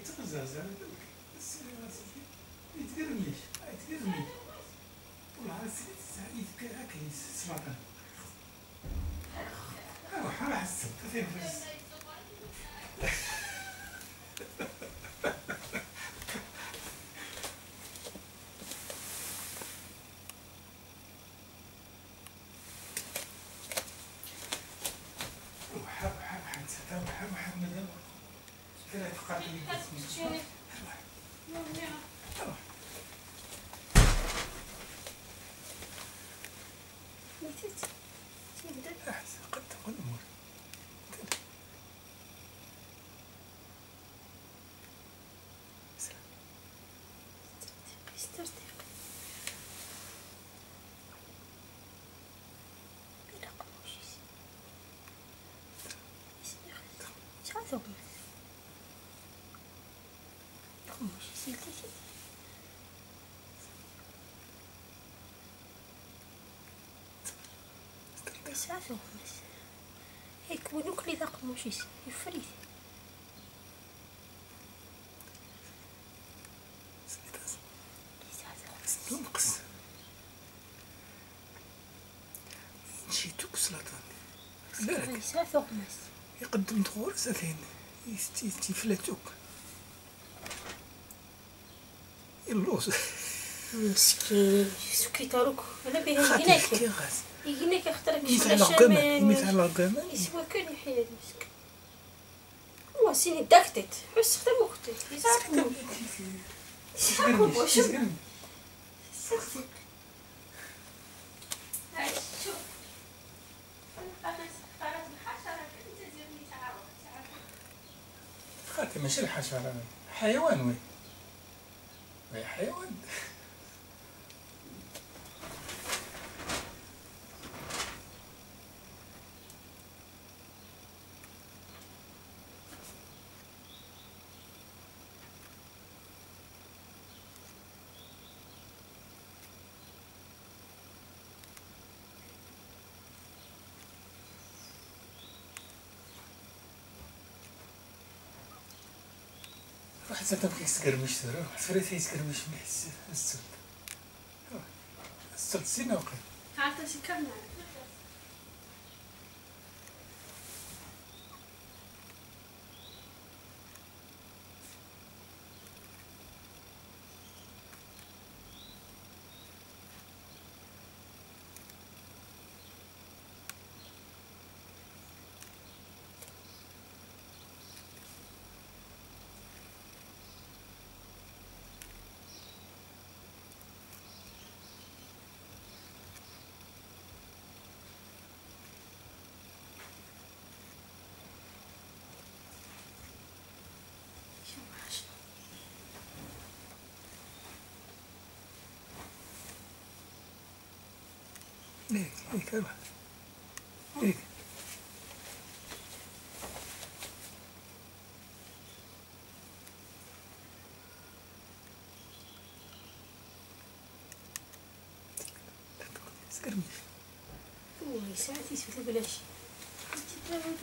يتغزاز على بالك السيري راسك يتقرمليش يتقرملي والله سيدي يتك هكا يسبعطن أروح راح السبت كثير بس وحب حب حب ستة Okay. قموش سيلتي سيلتي ساعة هيك ولوك لي ذا قموش يفريت ساعة ثوب تنقص نشيتوك سلطان ثوب يقدم دخول ساثين يستفلتوك اللوز. مسكين. سكيتاروك أنا بها خاطر هناك كي غاز. هناك اختارك مثل القمة مثل القمة يسوى كان يحيد مسك. هو سيني داكتت. حس خدم أختي. يزعلكم يزعلكم شوف خاطر ماشي الحشرة. حيوان وي حيوان. واحد ساعة تبقى يسكرمش ترى واحد فريت يسكرمش مليح الس- السلط السلط سينا وقيل هاتا سكرنا Эй, эй, корова. Эй. скормишь. Ой, садись, вот гулящий. Тебе прямо